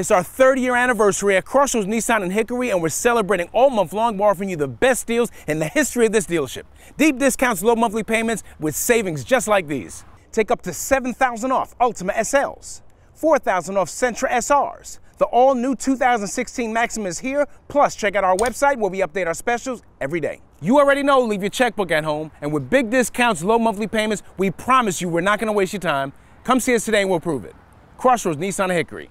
It's our third year anniversary at Crossroads Nissan in Hickory, and we're celebrating all month long by offering you the best deals in the history of this dealership. Deep discounts, low monthly payments with savings just like these. Take up to 7,000 off Altima SLs, 4,000 off Sentra SRs. The all new 2016 Maxima is here. Plus, check out our website where we update our specials every day. You already know, leave your checkbook at home. And with big discounts, low monthly payments, we promise you we're not going to waste your time. Come see us today and we'll prove it. Crossroads Nissan Hickory.